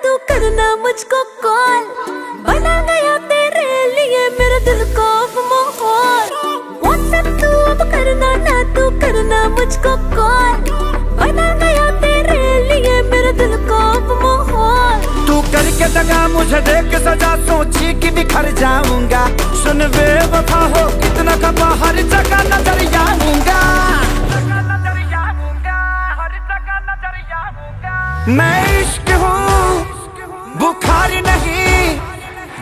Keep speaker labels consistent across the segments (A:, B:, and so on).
A: करना मुझको कॉल। बना गया तेरे लिए मेरे दिल को माहौल। व्हाट्सएप तू अब करना ना तू करना मुझको कॉल। बना गया तेरे लिए मेरे दिल को माहौल।
B: तू करके दगा मुझे देख सजा सोची कि बिखर जाऊँगा। सुन वे वफा हो कितना खपा हर जगह नज़र आऊँगा मैं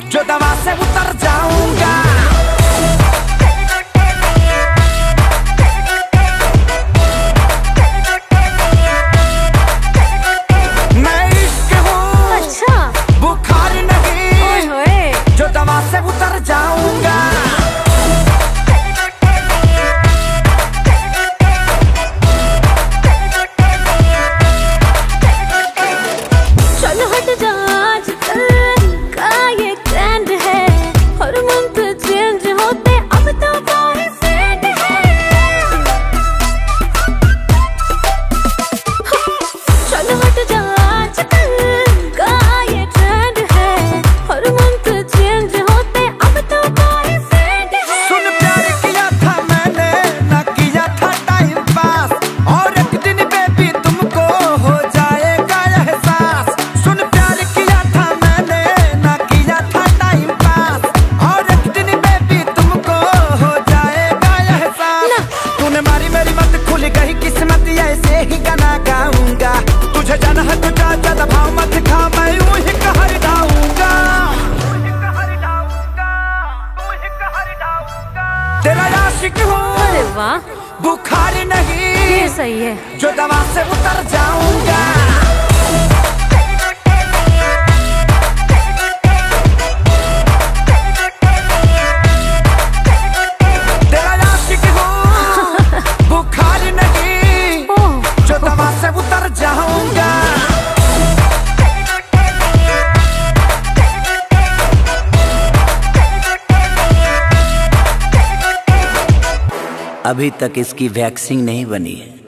B: जो दवा से उतर जाऊँगा तेरा आशिक हूँ।
A: अरे वाह।
B: बुखार
A: ये
B: नहीं
A: सही है।
B: जो दवा से उतर जाऊँगा। अभी तक इसकी वैक्सीन नहीं बनी है।